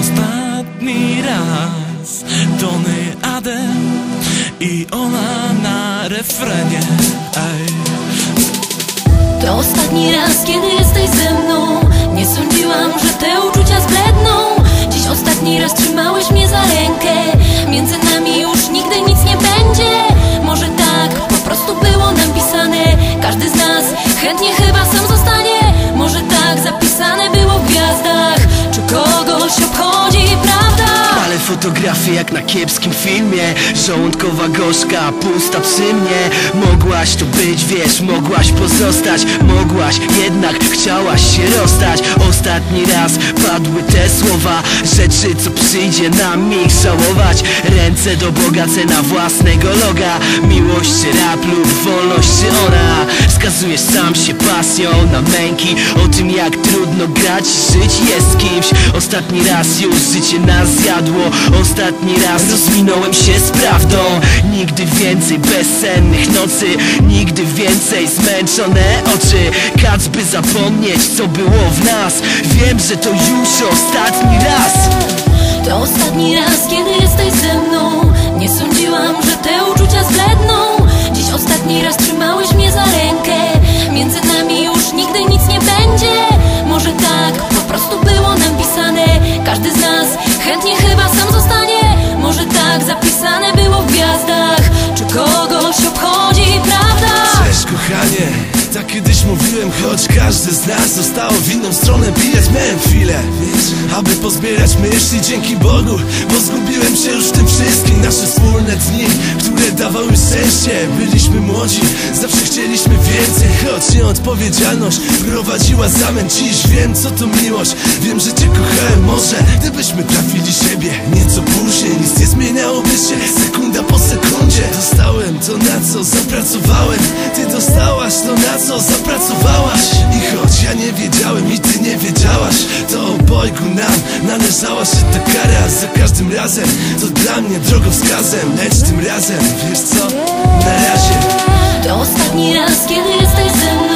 ostatni raz Tony Adem i ona na refrenie. Ej. To ostatni raz, kiedy jesteś ze mną. Nie sądziłam, że te uczucia zbledną. Dziś ostatni raz trzymałeś mnie za rękę. Między nami fotografie jak na kiepskim filmie. Żołądkowa gorzka, pusta przy mnie Mogłaś to być, wiesz, mogłaś pozostać. Mogłaś, jednak chciałaś się rozstać. Ostatni raz padły te słowa Rzeczy, co przyjdzie nam ich żałować. Ręce do Boga, cena własnego loga. Miłość czy rap lub wolność czy ona Skazujesz sam się pasją na męki O tym jak trudno grać żyć jest kimś. Ostatni raz już życie nas zjadło Ostatni raz rozminąłem się z prawdą. Nigdy więcej bezsennych nocy Nigdy więcej zmęczone oczy. Kacz by zapomnieć co było w nas. Wiem, że to już ostatni raz. To ostatni raz, kiedy chętnie chyba sam zostanie. Może tak zapisane było w gwiazdach. Czy kogoś obchodzi prawda? Cześć kochanie, tak kiedyś mówiłem Choć każdy z nas zostało w inną stronę bijać Miałem chwilę, aby pozbierać myśli. Dzięki Bogu, bo zgubiłem się już w tym wszystkim. Nasze wspólne dni, które dawały szczęście. Byliśmy młodzi, zawsze chcieliśmy Choć nieodpowiedzialność prowadziła zamęt. Dziś wiem co to miłość, wiem, że cię kochałem. Może gdybyśmy trafili siebie nieco później Nic nie zmieniałoby się, sekunda po sekundzie. Dostałem to na co zapracowałem. Ty dostałaś to na co zapracowałaś. I choć ja nie wiedziałem i ty nie wiedziałaś To obojgu nam należała się ta kara. Za każdym razem to dla mnie drogowskazem. Lecz tym razem, wiesz co, na razie To ostatni raz, kiedy jesteś ze mną